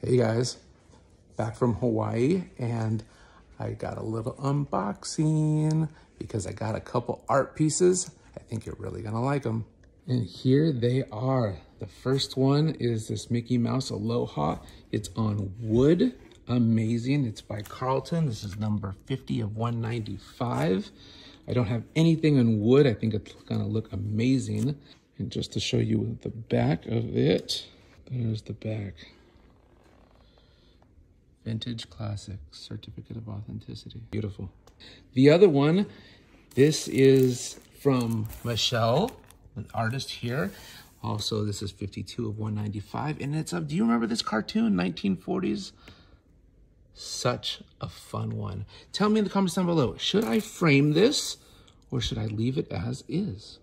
Hey guys, back from Hawaii and I got a little unboxing because I got a couple art pieces. I think you're really gonna like them. And here they are. The first one is this Mickey Mouse Aloha. It's on wood, amazing. It's by Carlton. This is number 50 of 195. I don't have anything on wood. I think it's gonna look amazing. And just to show you the back of it, there's the back. Vintage Classic, Certificate of Authenticity. Beautiful. The other one, this is from Michelle, an artist here. Also, this is 52 of 195. And it's of, do you remember this cartoon, 1940s? Such a fun one. Tell me in the comments down below, should I frame this or should I leave it as is?